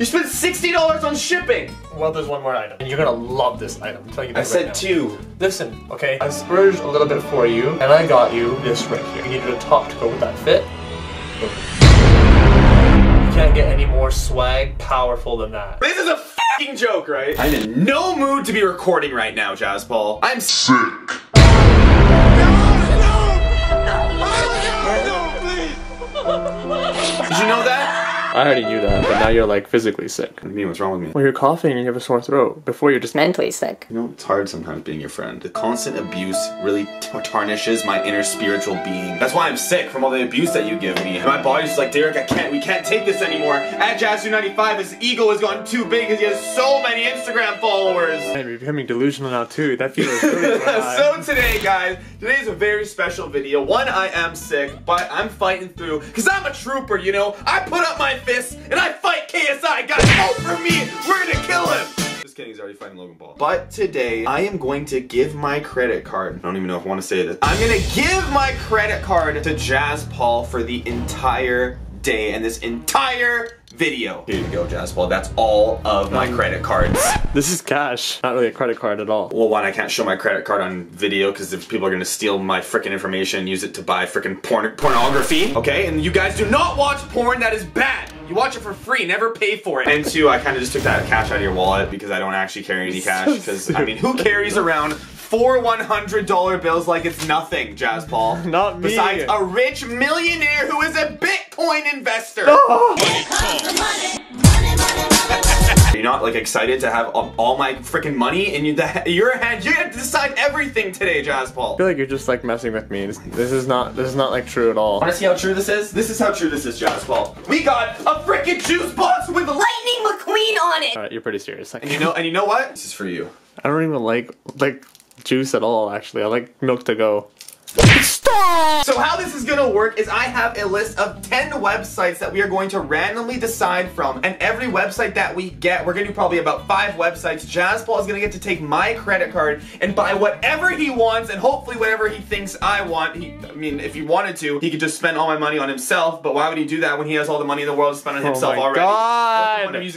You spent $60 on shipping! Well, there's one more item. And you're gonna love this item. I'm telling you that I right said now. two. Listen, okay? I splurged a little bit for you, and I got you this right here. You needed a top to go with that fit. You can't get any more swag powerful than that. This is a fucking joke, right? I'm in no mood to be recording right now, Jaspal. I'm sick. Did you know that? I already knew that, but now you're like physically sick. What do you mean? What's wrong with me? Well, you're coughing and you have a sore throat. Before you're just mentally sick. You know, it's hard sometimes being your friend. The constant abuse really t- tarnishes my inner spiritual being. That's why I'm sick from all the abuse that you give me. And my body's just like, Derek, I can't, we can't take this anymore. At jassidhu95, his ego has gotten too big because he has so many Instagram followers. Man, you're becoming delusional now too. That feels really high. so today, guys, today is a very special video. One, I am sick, but I'm fighting through because I'm a trooper, you know? I put up my fists and I fight KSI. Guys, vote for me. We're gonna kill him. Just kidding, he's already fighting Logan Paul. But today, I am going to give my credit card. I don't even know if I want to say this. I'm gonna give my credit card to Jaspal for the entire day and this entire video. Here you go, Jaspal. That's all of my credit cards. This is cash, not really a credit card at all. Well, one, I can't show my credit card on video because if people are gonna steal my freaking information and use it to buy freaking porn pornography, okay? And you guys do not watch porn, that is bad. You watch it for free, never pay for it. And two, I kind of just took that cash out of your wallet because I don't actually carry any cash. Because I mean, who carries around four $100 bills like it's nothing, Jaspal? Not me. Besides a rich millionaire who is a Bitcoin investor. Are you not like excited to have all, all my freaking money in you, the, your hand? You have to decide everything today, Jaspal. I feel like you're just like messing with me. This, this is not this is not like true at all. Want to see how true this is? This is how true this is, Jaspal. We got a freaking juice box with. Lightning McQueen on it! Alright, you're pretty serious. Like, And you know, and you know what? This is for you. I don't even like like juice at all. Actually, I like milk to go. Stop! So how this is gonna work is I have a list of 10 websites that we are going to randomly decide from. And every website that we get, we're gonna do probably about five websites. Jaspal is gonna get to take my credit card and buy whatever he wants and hopefully whatever he thinks I want. He, I mean, if he wanted to, he could just spend all my money on himself, but why would he do that when he has all the money in the world to spend on oh himself my already? God.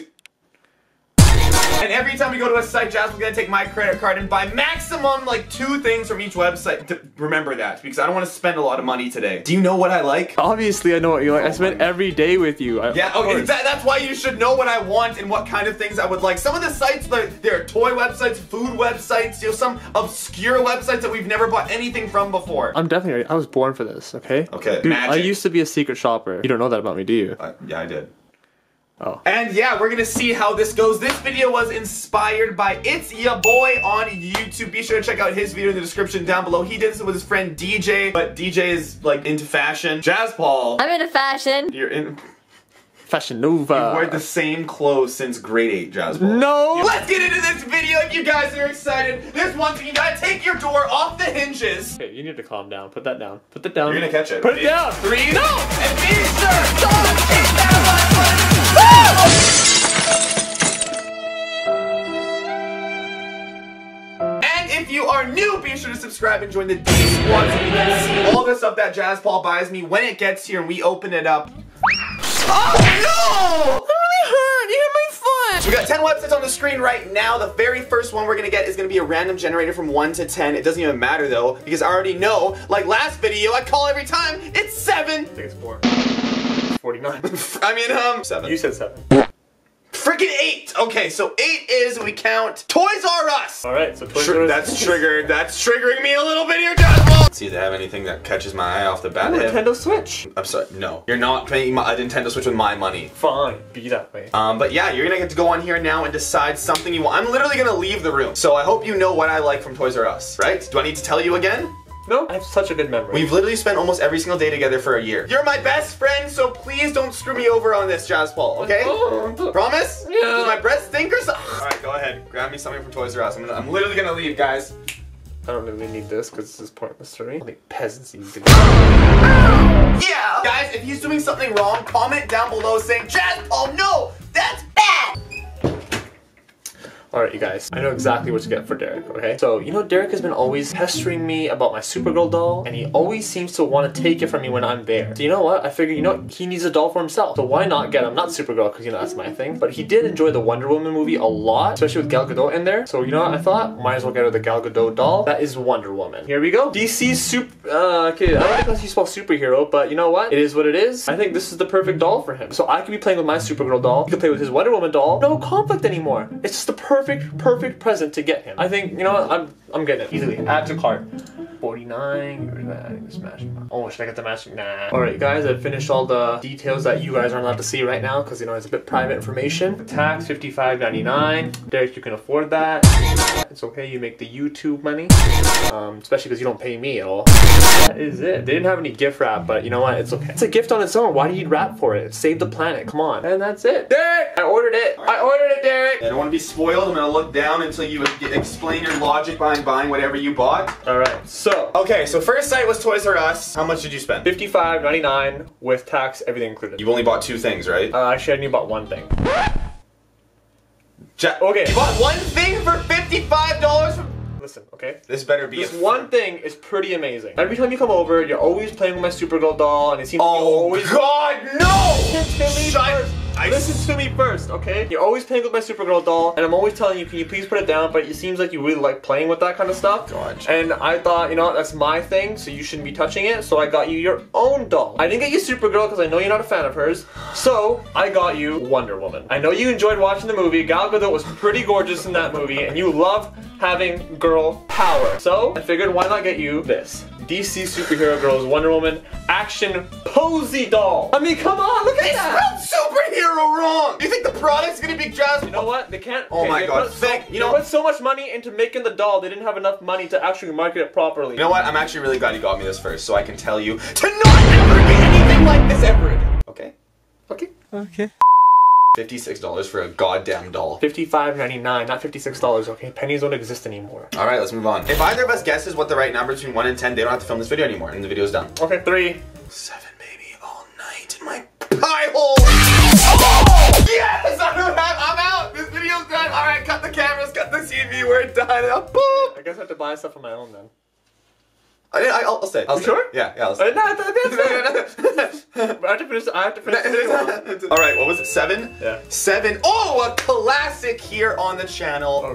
And every time we go to a site, Jasmine's gonna take my credit card and buy maximum like two things from each website. D- remember that because I don't want to spend a lot of money today. Do you know what I like? Obviously, I know what you like. I spent every day with you. I, Yeah, okay, that, that's why you should know what I want and what kind of things I would like. Some of the sites, they're, they're toy websites, food websites, you know, some obscure websites that we've never bought anything from before. I'm definitely. I was born for this. Okay. Okay, Dude, I used to be a secret shopper. You don't know that about me, do you? Uh, yeah, I did. Oh. And yeah, we're gonna see how this goes. This video was inspired by It's Ya Boy on YouTube. Be sure to check out his video in the description down below. He did this with his friend DJ, but DJ is like into fashion. Jaspal, I'm into fashion. you're in. Fashion Nova. You Wear the same clothes since grade eight, Jaspal. No. Let's get into this video if you guys are excited. There's one thing, you gotta take your door off the hinges. Okay, you need to calm down. Put that down. Put that down. You're gonna catch it. Put it down. Three, no! And be sure to hit subscribe and join the D Squad so you can see all the stuff that Jaspal buys me when it gets here and we open it up. Oh no! That really hurt. You hit my foot. We got 10 websites on the screen right now. The very first one we're gonna get is gonna be a random generator from 1 to 10. It doesn't even matter though, because I already know, like last video, I call every time, it's 7. I think it's four. Forty-nine. I mean, um, 7. you said seven. Freaking 8! Okay, so 8 is, we count, Toys R Us! All right. So Toys Tr- R Us- that's triggered. That's triggering me a little bit here, Jasmine. See if they have anything that catches my eye off the bat. They have- Nintendo Switch. I'm sorry. No, you're not paying my, a Nintendo Switch with my money. Fine. Be that way. Um, but yeah, you're gonna get to go on here now and decide something you want. I'm literally gonna leave the room, so I hope you know what I like from Toys R Us, right? Do I need to tell you again? No, I have such a good memory. We've literally spent almost every single day together for a year. You're my best friend, so please don't screw me over on this, Jaspal, oh, okay? Promise? Yeah. Does my breath stink or something? Alright, go ahead. Grab me something from Toys R Us. I'm, gonna, I'm literally gonna leave, guys. I don't really need this because this is pointless to me. I think peasants need to. Yeah! Guys, if he's doing something wrong, comment down below saying, Jaspal, no! That's bad! Alright, you guys, I know exactly what to get for Derek, okay? So, you know, Derek has been always pestering me about my Supergirl doll, and he always seems to want to take it from me when I'm there. So, you know what? I figured, you know, he needs a doll for himself. So, why not get him? Not Supergirl, because, you know, that's my thing. But he did enjoy the Wonder Woman movie a lot, especially with Gal Gadot in there. So, you know what? I thought, might as well get her the Gal Gadot doll. That is Wonder Woman. Here we go. DC Super. Uh, okay, I don't think that's you spell superhero, but you know what? It is what it is. I think this is the perfect doll for him. So, I could be playing with my Supergirl doll. He could play with his Wonder Woman doll. No conflict anymore. It's just the perfect, perfect perfect present to get him. I think, you know what? I'm, I'm getting it easily. Add to cart. 49. Where's that? Adding the smashing. box. Oh, should I get the matching? Nah. Alright, guys, I've finished all the details that you guys aren't allowed to see right now because, you know, it's a bit private information. The tax, $55.99. Derek, you can afford that. It's okay, you make the YouTube money. Um, especially because you don't pay me at all. That is it. They didn't have any gift wrap, but you know what? It's okay. It's a gift on its own. Why do you need wrap for it? Save the planet. Come on. And that's it. Derek! I ordered it. I ordered it, Derek! I don't want to be spoiled. I'm gonna look down until you explain your logic behind buying whatever you bought. Alright, so. Okay, so first site was Toys R Us. How much did you spend? $55.99 with tax, everything included. You've only bought two things, right? Uh, actually, I only bought one thing. Ja- Okay. You bought one thing for fifty-five dollars. Listen, okay? This better be This one thing is pretty amazing. Every time you come over, you're always playing with my Supergirl doll, and it seems Oh you're always. God, no! Listen to me Shut- first. I- Listen to me first, okay? You're always playing with my Supergirl doll, and I'm always telling you, can you please put it down? But it seems like you really like playing with that kind of stuff. God. And I thought, you know, what, that's my thing, so you shouldn't be touching it. So I got you your own doll. I didn't get you Supergirl because I know you're not a fan of hers. So I got you Wonder Woman. I know you enjoyed watching the movie. Gal Gadot was pretty gorgeous in that movie, and you love having girl power. So I figured, why not get you this? DC Superhero Girls Wonder Woman Action Posy Doll. I mean, come on, look at that. spelled superhero wrong. You think the product's gonna be just? You know what? They can't. Oh my God, Put so, thank- you they know- put so much money into making the doll. They didn't have enough money to actually market it properly. You know what? I'm actually really glad you got me this first, so I can tell you to not ever get anything like this ever again. Okay? Okay. Okay. Fifty-six dollars for a goddamn doll. Fifty-five ninety-nine, not fifty-six dollars. Okay, pennies don't exist anymore. All right, let's move on. If either of us guesses what the right number between one and ten, they don't have to film this video anymore, and the video's done. Okay, three. Seven, baby, all night in my pie hole. Yes! I don't have, I'm out. This video's done. All right, cut the cameras, cut the TV. We're done. Boop. I guess I have to buy stuff on my own then. I, I, I'll, I'll stay. I'll You stay. sure? Yeah, yeah. I'll Uh, stay. no, that- that's it. I have to finish. I have to finish. All right, what was it? Seven? Yeah. Seven. Oh, a classic here on the channel. Oh,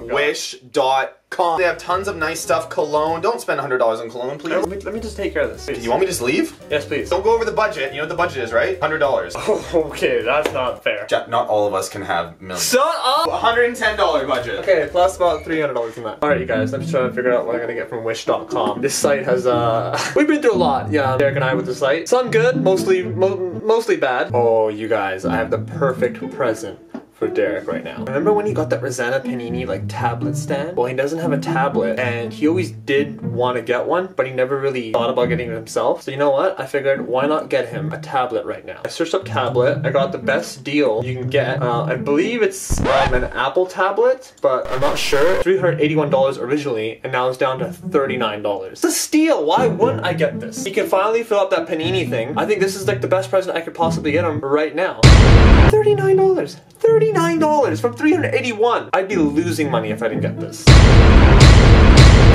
God. They have tons of nice stuff. Cologne. Don't spend $100 on cologne, please. Let me, let me just take care of this. You want me to just leave? Yes, please. Don't go over the budget. You know what the budget is, right? $100. okay, that's not fair. Jack, not all of us can have millions. Shut up. $110 budget. Okay, plus about three hundred dollars in that. All right, you guys, I'm just trying to figure out what I'm gonna get from Wish.com. This site has uh, we've been through a lot. Yeah, Derek and I with the site. Some good, mostly mo- mostly bad. Oh, you guys, I have the perfect present for Derek right now. Remember when he got that Rosanna Panini like tablet stand? Well, he doesn't have a tablet, and he always did want to get one, but he never really thought about getting it himself. So you know what? I figured why not get him a tablet right now. I searched up tablet. I got the best deal you can get. Uh, I believe it's um, an Apple tablet, but I'm not sure. $381 originally, and now it's down to $39. It's a steal. Why wouldn't I get this? He can finally fill up that Panini thing. I think this is like the best present I could possibly get him right now. $39. $39 from 381 I'd be losing money if I didn't get this.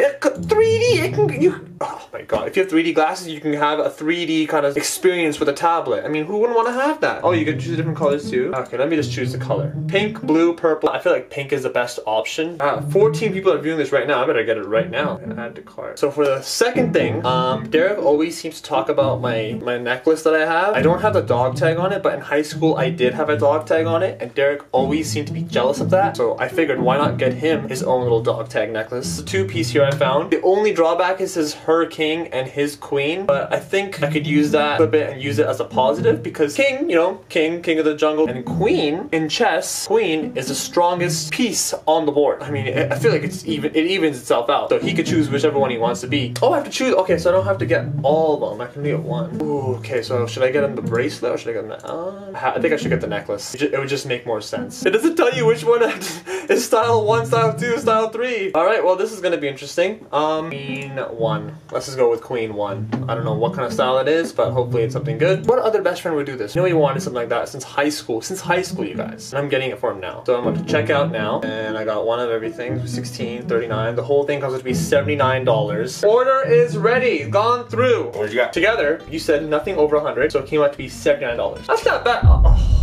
It could- 3D, it can, you, oh my god, if you have 3D glasses, you can have a 3D kind of experience with a tablet. I mean, who wouldn't want to have that? Oh, you can choose different colors too? Okay, let me just choose the color. Pink, blue, purple. I feel like pink is the best option. Uh, 14 people are viewing this right now. I better get it right now. Add to cart. So for the second thing, um, Derek always seems to talk about my, my necklace that I have. I don't have the dog tag on it, but in high school I did have a dog tag on it, and Derek always seemed to be jealous of that. So I figured why not get him his own little dog tag necklace. It's a two piece here I found. The only drawback is his her king and his queen, but I think I could use that, flip it, and use it as a positive because king, you know, king, king of the jungle, and queen in chess, queen is the strongest piece on the board. I mean, I feel like it's even, it evens itself out. So he could choose whichever one he wants to be. Oh, I have to choose. Okay, so I don't have to get all of them. I can get one. Ooh, okay. So should I get him the bracelet or should I get him the? Uh, I think I should get the necklace. It would just make more sense. It doesn't tell you which one is style one, style two, style three. All right. Well, this is gonna be interesting. Um, Queen one. Let's just go with Queen one. I don't know what kind of style it is, but hopefully it's something good. What other best friend would do this? You know he wanted something like that since high school. Since high school, you guys. And I'm getting it for him now. So I'm going to check out now. And I got one of everything. 16, 39. The whole thing comes to be $79. Order is ready. Gone through. What did you got? Together, you said nothing over 100, so it came out to be $79. That's not bad. Oh. oh.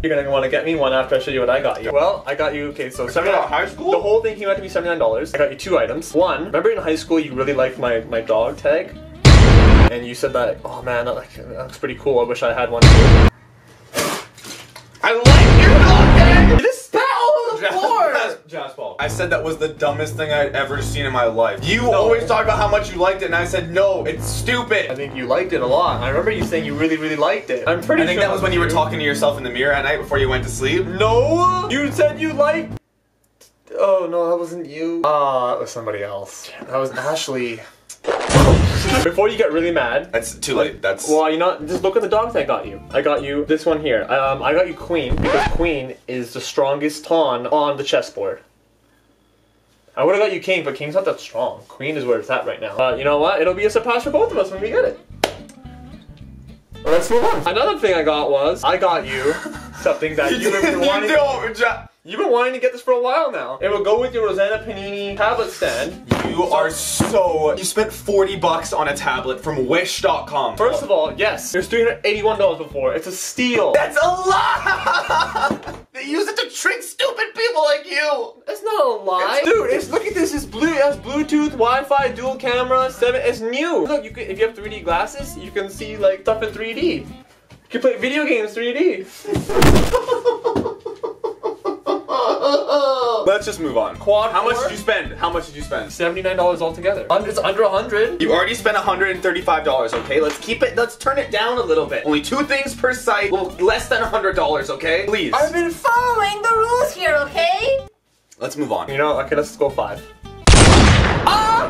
You're gonna want to get me one after I show you what I got you. Well, I got you, okay, so about high school? The whole thing came out to be $79. I got you two items. One, remember in high school you really liked my, my dog tag? And you said that, oh man, that, like, that looks pretty cool. I wish I had one too. I like your dog tag! You just spat all over! Josh Paul. I said that was the dumbest thing I'd ever seen in my life. You always talk about how much you liked it, and I said, no, it's stupid. I think you liked it a lot. I remember you saying you really, really liked it. I'm pretty I think sure that was when you were talking to yourself in the mirror at night before you went to sleep. No! You said you liked. Oh no, that wasn't you. Ah, it was somebody else. That was Ashley. Before you get really mad, That's too late. That's. well, you know, just look at the dogs I got you. I got you this one here. Um, I got you Queen because Queen is the strongest pawn on the chessboard. I would have got you King, but King's not that strong. Queen is where it's at right now. Uh, you know what? It'll be a surprise for both of us when we get it. Let's move on. Another thing I got was I got you something that you've been wanting. you don't, You've been wanting to get this for a while now. It will go with your Rosanna Panini tablet stand. You are so. You spent 40 bucks on a tablet from Wish.com. First of all, yes, there's $381 before. It's a steal. That's a lie! they use it to trick stupid people like you! That's not a lie. Dude, it's look at this. It's blue. It has Bluetooth, Wi-Fi, dual camera, seven. It's new. Look, you can, if you have 3D glasses, you can see like stuff in 3D. You can play video games 3D. Let's just move on. Quad How much did you spend? How much did you spend? $79 altogether. It's under 100. You already spent $135, okay? Let's keep it, let's turn it down a little bit. Only two things per site, well, less than $100, okay? Please. I've been Following the rules here, okay? Let's move on. You know, okay, let's go five.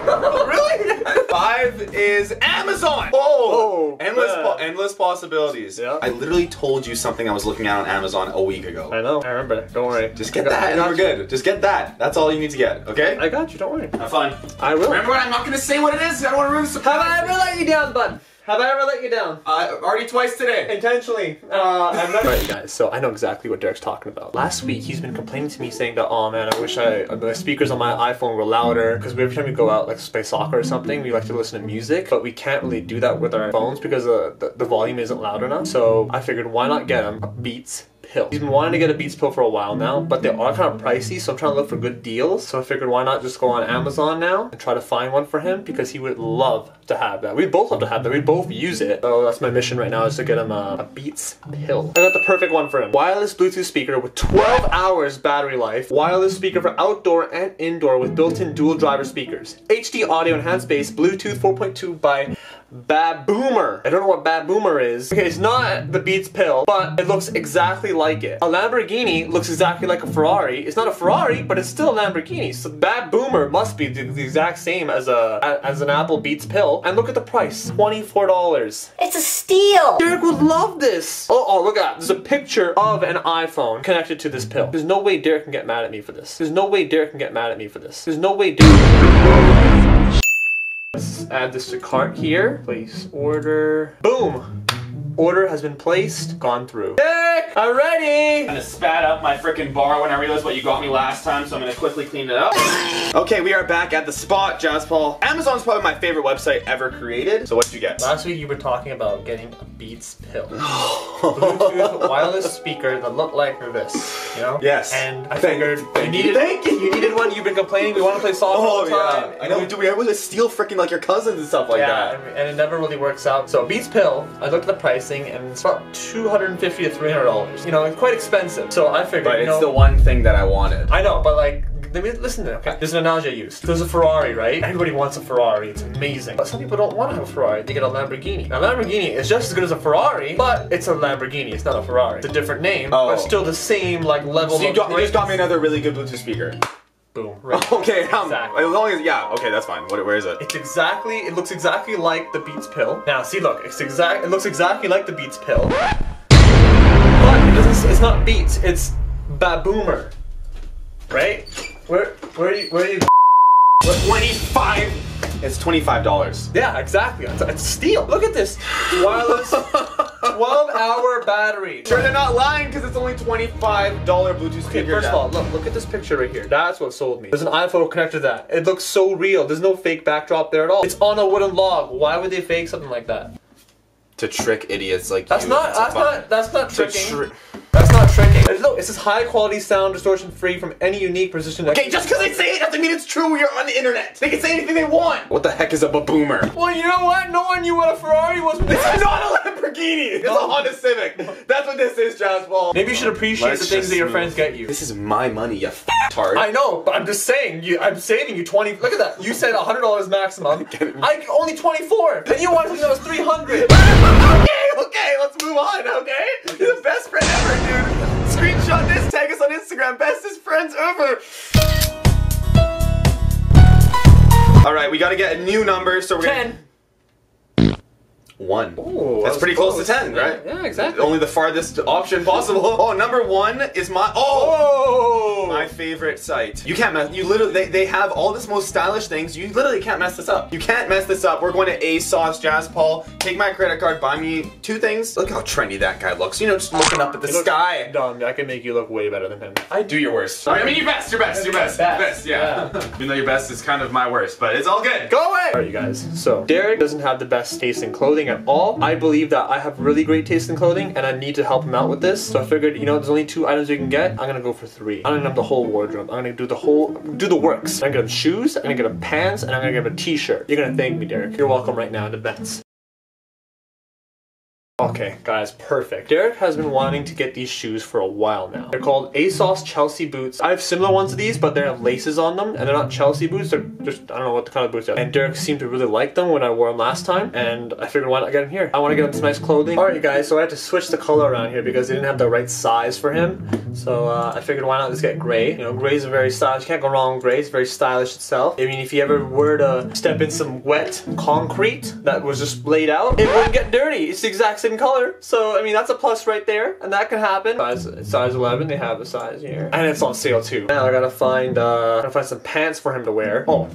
really? Five is Amazon. Oh, oh. endless, po- endless possibilities. Yeah. I literally told you something I was looking at on Amazon a week ago. I know. I remember. Don't worry. Just get that, and got we're good. Just get that. That's all you need to get. Okay? I got you. Don't worry. Have fun. I will. Remember, I'm not gonna say what it is. I don't want to ruin the surprise. Have I ever let you down, bud? Have I ever let you down? Uh, already twice today. Intentionally. Uh, I'm not. Right, guys. So I know exactly what Derek's talking about. Last week, he's been complaining to me saying that, oh man, I wish I the speakers on my iPhone were louder because every time we go out, like play soccer or something, we like to listen to music, but we can't really do that with our phones because uh, the, the volume isn't loud enough. So I figured, why not get him a Beats pill. He's been wanting to get a Beats pill for a while now, but they are kind of pricey, so I'm trying to look for good deals. So I figured why not just go on Amazon now and try to find one for him because he would love to have that. We'd both love to have that. We'd both use it. So that's my mission right now is to get him a, a Beats pill. I got the perfect one for him. Wireless Bluetooth speaker with 12 hours battery life. Wireless speaker for outdoor and indoor with built-in dual driver speakers. HD audio enhanced bass, Bluetooth 4.2 by Baboomer. I don't know what Baboomer is. Okay, it's not the Beats pill, but it looks exactly like it. A Lamborghini looks exactly like a Ferrari. It's not a Ferrari, but it's still a Lamborghini. So Baboomer must be the, the exact same as a- as an Apple Beats pill. And look at the price, twenty-four dollars. It's a steal. Derek would love this. Oh, oh, look at that. There's a picture of an iPhone connected to this pill. There's no way Derek can get mad at me for this. There's no way Derek can get mad at me for this. There's no way Derek. Let's add this to cart here. Place order. Boom. Order has been placed. Gone through. Derek, I'm ready. I'm gonna spat out my freaking bar when I realized what you got me last time, so I'm gonna quickly clean it up. okay, we are back at the spot, Jaspal. Amazon's probably my favorite website ever created. So what did you get? Last week you were talking about getting a Beats pill. Bluetooth wireless speaker that looked like this, you know? Yes. And I Thank- figured thank you you. needed Thank you. You needed one. You've been complaining. We want to play soccer all Oh the yeah. I know. Dude, we able to steal freaking like your cousins and stuff like yeah, that. and, and it never really works out. So Beats pill, I looked at the and it's about two hundred and fifty to three hundred dollars. You know, it's quite expensive. So I figured, But you it's know, the one thing that I wanted. I know, but like, listen to it. Okay, there's an analogy I used. There's a Ferrari, right? Everybody wants a Ferrari. It's amazing. But some people don't want to have a Ferrari. They get a Lamborghini. Now, Lamborghini is just as good as a Ferrari, but it's a Lamborghini. It's not a Ferrari. It's a different name, Oh. but still the same like level. So you, got, you just got me another really good Bluetooth speaker. Boom. Right. Okay, um, Exactly. as long as yeah, okay, that's fine. What, where is it? It's exactly. It looks exactly like the Beats pill. Now, see, look. It's exact. It looks exactly like the Beats pill, but it doesn't. It's not Beats. It's Baboomer. Right? Where? Where are you? Where are you? 25. It's $25. Yeah, exactly. It's, it's steel. Look at this wireless 12 hour battery. Sure, they're not lying because it's only $25 Bluetooth Okay, speaker. first of all, look, look at this picture right here. That's what sold me. There's an iPhone connected to that. It looks so real. There's no fake backdrop there at all. It's on a wooden log. Why would they fake something like that? to trick idiots like you. That's you. not. It's a That's not. That's not to tricking. tri- that's not tricking. There's no. It's just high quality sound, distortion free from any unique precision. Okay, just because they say it doesn't mean it's true. You're on the internet. They can say anything they want. What the heck is a baboomer? Well, you know what? No one knew what a Ferrari was. This is not a Lamborghini. It's a Honda Civic. That's what this is, Jaspal. Maybe you should appreciate Let's the things that your move. friends get you. This is my money, you tard. I know, but I'm just saying. You, I'm saving you twenty. Look at that. You said hundred dollars maximum. I only twenty four. Then you wanted something that was three hundred. okay, okay, let's move on, okay? You're the best friend ever, dude. Screenshot this, tag us on Instagram, bestest friends ever. Alright, we gotta get a new number, so we're gonna. Ten. One. Ooh, That's pretty was close to 10, right? Yeah, exactly. Only the farthest option possible. Oh, number one is my. Oh! Oh, My favorite site. You can't mess. You literally. They, they have all this most stylish things. You literally can't mess this up. You can't mess this up. We're going to ASOS Jaspal. Take my credit card. Buy me two things. Look how trendy that guy looks. You know, just looking up at the He sky. Dumb. I can make you look way better than him. I do your worst. I mean, your best. Your best. Your best. Best. Best. Yeah. Even though your best is kind of my worst, but it's all good. Go away! Alright, you guys. So, Derek doesn't have the best taste in clothing at all. I believe that I have really great taste in clothing and I need to help him out with this. So I figured, you know, there's only two items you can get. I'm gonna go for three. I'm gonna have the whole wardrobe. I'm gonna do the whole, do the works. I'm gonna get him shoes, I'm gonna get him pants, and I'm gonna give him a t-shirt. You're gonna thank me, Derek. You're welcome right now in advance. Okay, guys, perfect. Derek has been wanting to get these shoes for a while now. They're called ASOS Chelsea boots. I have similar ones to these, but they have laces on them, and they're not Chelsea boots. They're just I don't know what the kind of boots they are. And Derek seemed to really like them when I wore them last time, and I figured why not get them here? I want to get him some nice clothing. All right, guys. So I had to switch the color around here because they didn't have the right size for him. So uh, I figured why not just get gray. You know, gray's a very stylish. You can't go wrong with gray. It's very stylish itself. I mean, if you ever were to step in some wet concrete that was just laid out, it wouldn't get dirty. It's the exact same color. So I mean, that's a plus right there, and that can happen. Size size 11. They have a size here, and it's on sale too. Now I gotta find uh, gotta find some pants for him to wear. Oh,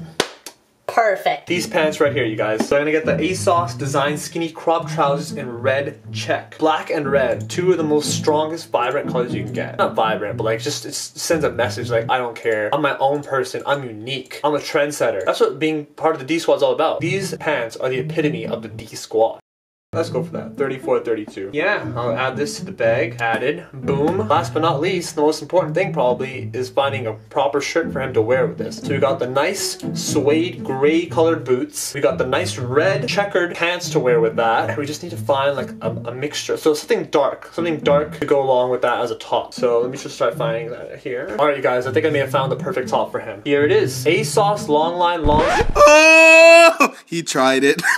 Perfect. these pants right here, you guys. So I'm gonna get the ASOS design skinny crop trousers in red check. Black and red, two of the most strongest vibrant colors you can get. Not vibrant, but like just it sends a message like I don't care. I'm my own person. I'm unique. I'm a trendsetter. That's what being part of the D Squad's all about. These pants are the epitome of the D Squad. Let's go for that. 34, 32. Yeah, I'll add this to the bag. Added. Boom. Last but not least, the most important thing probably is finding a proper shirt for him to wear with this. So we got the nice suede gray colored boots. We got the nice red checkered pants to wear with that. We just need to find like a, a mixture. So something dark. Something dark to go along with that as a top. So let me just try finding that here. Alright, you guys, I think I may have found the perfect top for him. Here it is. ASOS long line long. Oh, he tried it.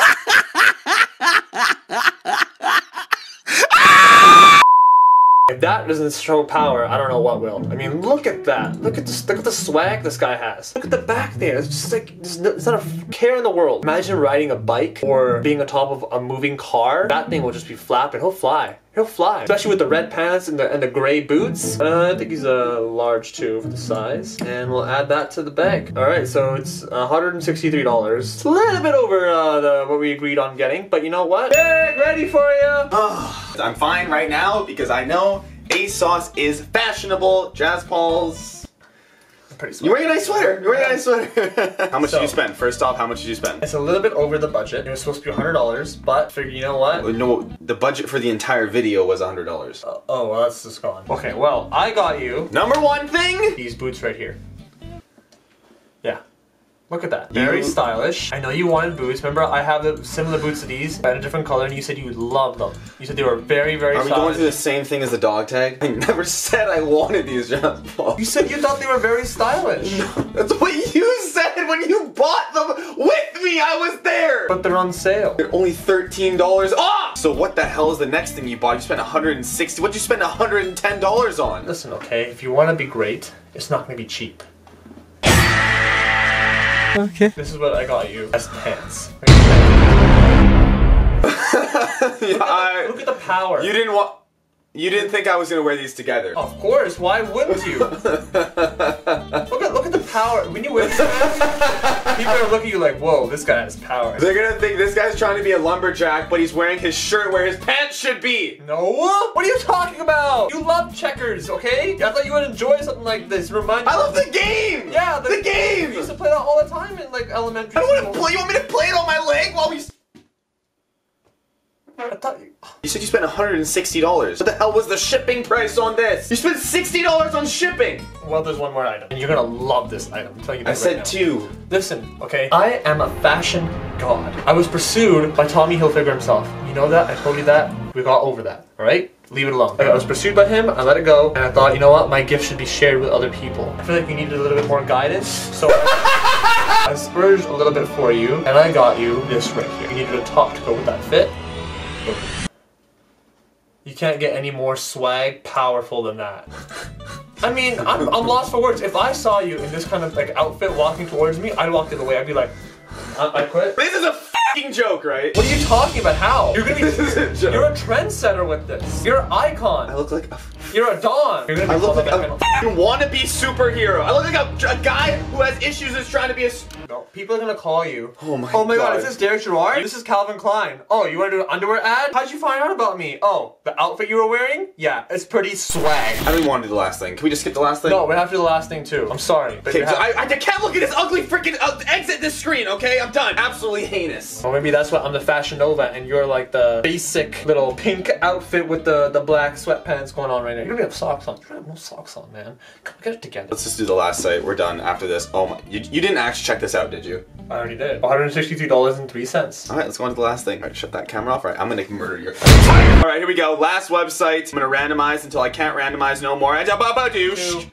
If that doesn't show power, I don't know what will. I mean, look at that. Look at this. Look at the swag this guy has. Look at the back there. It's just like there's, no, not a care in the world. Imagine riding a bike or being on top of a moving car. That thing will just be flapping. He'll fly. He'll fly. Especially with the red pants and the and the gray boots. Uh, I think he's a large too for the size. And we'll add that to the bag. All right, so it's $163. It's a little bit over uh, the what we agreed on getting, but you know what? Bag ready for you. I'm fine right now because I know ASOS is fashionable. Jaspal's. Pretty You're wearing a nice sweater. You're wearing a nice sweater. how much So- did you spend? First off, how much did you spend? It's a little bit over the budget. It was supposed to be hundred dollars, but figure you know what? No, the budget for the entire video was hundred dollars. Uh, oh well, that's just gone. Okay, well I got you Number one thing. these boots right here. Yeah, look at that. Very You- stylish. I know you wanted boots. Remember, I have the similar boots to these, but in a different color, and you said you would love them. You said they were very, very Are we stylish. going through the same thing as the dog tag? I never said I wanted these, Jazz Paul. You said you thought they were very stylish, That's what you said when you bought them with me. I was there. but they're on sale. They're only thirteen dollars off. So what the hell is the next thing you bought? You spent 160. What'd you spend 110 dollars on? Listen, okay, if you want to be great, it's not going to be cheap. Okay. This is what I got you as pants. Yeah, I- Look at the power. you didn't want. You didn't think I was gonna wear these together. Of course, why wouldn't you? power. When you wear this, people are looking at you like, whoa, this guy has power. They're gonna think this guy's trying to be a lumberjack, but he's wearing his shirt where his pants should be. No? What are you talking about? You love checkers, okay? I thought you would enjoy something like this. Remind. I love the game. Yeah, the, game. We used to play that all the time in like elementary. I don't want to play. You want me to play it on my leg while we? I thought you. You said you spent $160. What the hell was the shipping price on this? You spent $60 on shipping. Well, there's one more item, and you're gonna love this item. I'm telling you. I right said now. two. Listen, okay? I am a fashion god. I was pursued by Tommy Hilfiger himself. You know that? I told you that. We got over that. All right? Leave it alone. I was pursued by him. I let it go, and I thought, you know what? My gift should be shared with other people. I feel like you needed a little bit more guidance, so I, I splurged a little bit for you, and I got you this right here. You needed a top to go with that fit. You can't get any more swag powerful than that. I mean, I'm, I'm lost for words. If I saw you in this kind of like outfit walking towards me, I'd walk the other way. I'd be like, I, I quit. This is a fucking joke, right? What are you talking about? How? You're gonna be. This is a joke. You're a trendsetter with this. You're an icon. I look like a. You're a don. You're gonna be I look like a a fucking wannabe superhero. I look like a, a guy who has issues is trying to be a. people are gonna call you. Oh my god. Oh my god, God. is this Derek Gerard? This is Calvin Klein. Oh, you wanna do an underwear ad? How'd you find out about me? Oh, the outfit you were wearing? Yeah, it's pretty swag. I don't to do the last thing. Can we just skip the last thing? No, we have to do the last thing too. I'm sorry. Okay, I, I can't look at this ugly freaking. Uh, exit this screen, okay? I'm done. Absolutely heinous. Or maybe that's what I'm the Fashion Nova and you're like the basic little pink outfit with the, the black sweatpants going on right now. You don't even have socks on. You don't have no socks on, man. Come get it together. Let's just do the last site. We're done after this. Oh my. You, you didn't actually check this out, did you? I already did. $163.03. Alright, let's go on to the last thing. Alright, shut that camera off. Alright, I'm gonna murder your. Alright, here we go. Last website. I'm gonna randomize until I can't randomize no more. And uh, douche. Two.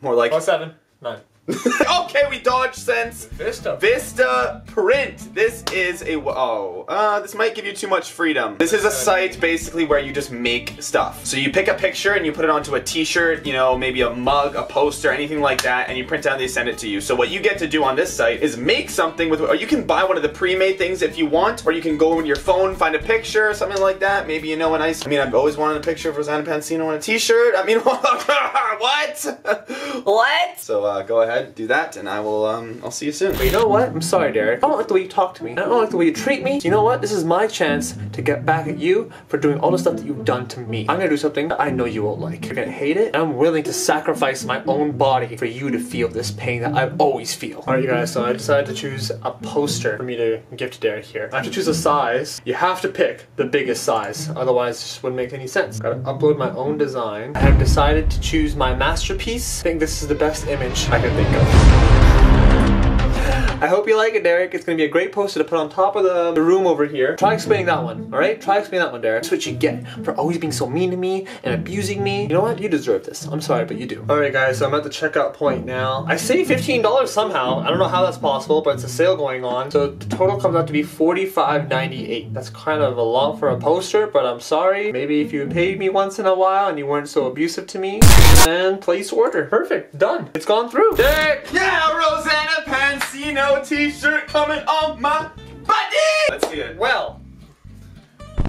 More like. Oh, seven. Nine. okay, we dodge sense. Vista. Vista Print. This is a oh, uh, this might give you too much freedom. This is a site basically where you just make stuff. So you pick a picture and you put it onto a T-shirt, you know, maybe a mug, a poster, anything like that, and you print out and they send it to you. So what you get to do on this site is make something with, or you can buy one of the pre-made things if you want, or you can go on your phone, find a picture, something like that. Maybe you know a nice. I mean, I've always wanted a picture of Rosanna Pansino on a T-shirt. I mean, what? What? so uh, go ahead, do that, and I will. Um, I'll see you soon. But you know what? I'm sorry, Derek. I don't like the way you talk to me. I don't like the way you treat me. So you know what? This is my chance to get back at you for doing all the stuff that you've done to me. I'm gonna do something that I know you won't like. You're gonna hate it. I'm willing to sacrifice my own body for you to feel this pain that I always feel. Alright, you guys, so I decided to choose a poster for me to give to Derek here. I have to choose a size. You have to pick the biggest size, otherwise it just wouldn't make any sense. Gotta upload my own design. I have decided to choose my masterpiece. I think this is the best image I can think of. I hope you like it, Derek. It's gonna be a great poster to put on top of the, the room over here. Try explaining that one, alright? Try explaining that one, Derek. That's what you get for always being so mean to me and abusing me. You know what? You deserve this. I'm sorry, but you do. Alright, guys, so I'm at the checkout point now. I saved $15 somehow. I don't know how that's possible, but it's a sale going on. So the total comes out to be $45.98. That's kind of a lot for a poster, but I'm sorry. Maybe if you paid me once in a while and you weren't so abusive to me, then place order. Perfect. Done. It's gone through. Derek! Yeah, Rosanna Pansino t-shirt coming on my body. Let's see it. Well,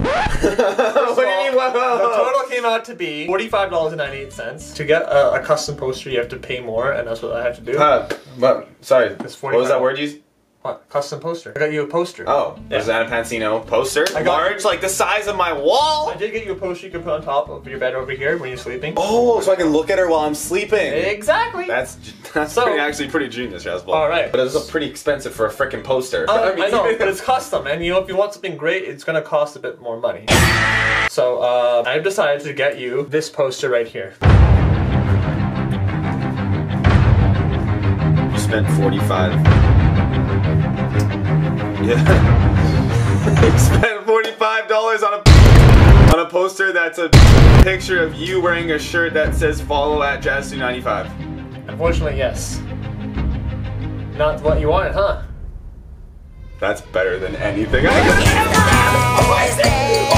what do you mean? The total came out to be forty-five dollars and ninety-eight cents. To get a, a custom poster, you have to pay more, and that's what I have to do. Uh, but, sorry, what was that word you used? What? Custom poster. I got you a poster. Oh, Yeah. Rosanna Pansino poster. I got- Large, like the size of my wall. I did get you a poster you can put on top of your bed over here when you're sleeping. Oh, so I can look at her while I'm sleeping. Exactly. That's that's So- pretty, actually pretty genius, Jasper. All right. But it's pretty expensive for a freaking poster. Uh, I, know, but it's custom, and you know if you want something great, it's gonna cost a bit more money. So uh, I've decided to get you this poster right here. You spent 45. Yeah. you spent $45 on a on a poster that's a picture of you wearing a shirt that says follow at jassidhu95. Unfortunately, yes. Not what you wanted, huh? That's better than anything. I oh,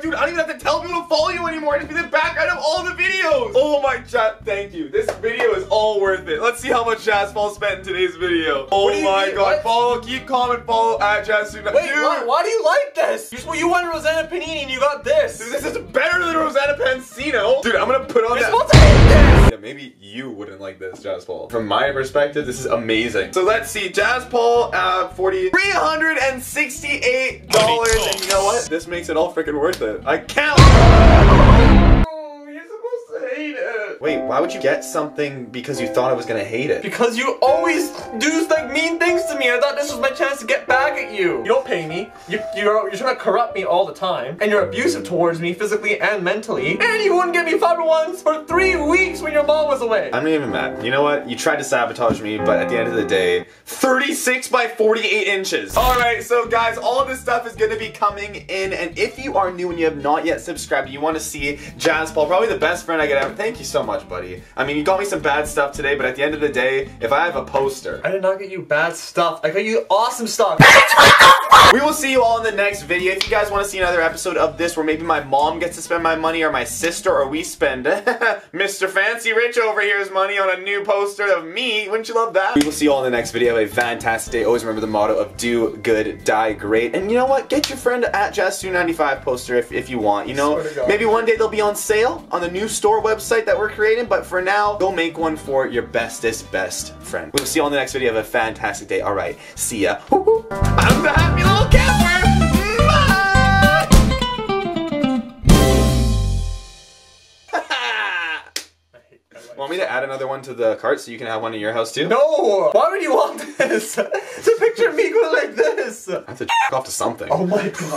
dude. I don't even have to tell people to follow you anymore. It's gonna be the background of all the videos. Oh my chat, thank you. This video is all worth it. Let's see how much Jaspal spent in today's video. Oh you my mean? god. What? Follow, keep comment, follow at jassidhu95. Wait, why, why do you like this? You, you wanted Rosanna Panini and you got this. This is better than Rosanna Pansino. Dude, I'm gonna put on You're that. supposed to hate this. Yeah, maybe you wouldn't like this, Jaspal. From my perspective, this is amazing. So let's see, Jaspal, uh, 40, $368. And you know what? This makes it all freaking worth it. I count. It. Wait, why would you get something because you thought I was gonna hate it? Because you always do like mean things to me. I thought this was my chance to get back at you. You don't pay me. You, you're, you're trying to corrupt me all the time. And you're abusive towards me physically and mentally. And you wouldn't give me five ones for three weeks when your mom was away. I'm not even mad. You know what? You tried to sabotage me, but at the end of the day, 36 by 48 inches. All right, so guys, all this stuff is gonna be coming in, and if you are new and you have not yet subscribed, you want to see Jaspal, probably the best friend I could ever. Thank you so much, buddy. I mean, you got me some bad stuff today, but at the end of the day, if I have a poster, I did not get you bad stuff. I got you awesome stuff. we will see you all in the next video. If you guys want to see another episode of this where maybe my mom gets to spend my money or my sister or we spend Mr. Fancy Rich over here's money on a new poster of me, wouldn't you love that? We will see you all in the next video. Have a fantastic day. Always remember the motto of do good, die great. And you know what? Get your friend at jassidhu95 poster if, if you want. You know, Swear to God. maybe one day they'll be on sale on the new store website that we're creating, but for now, go make one for your bestest best friend. We'll see you on the next video. Have a fantastic day. All right, see ya. I'm the happy little camper. Want me to add another one to the cart so you can have one in your house too? no! Why would you want this? It's a picture of me going like this. I have to off to something. Oh my god.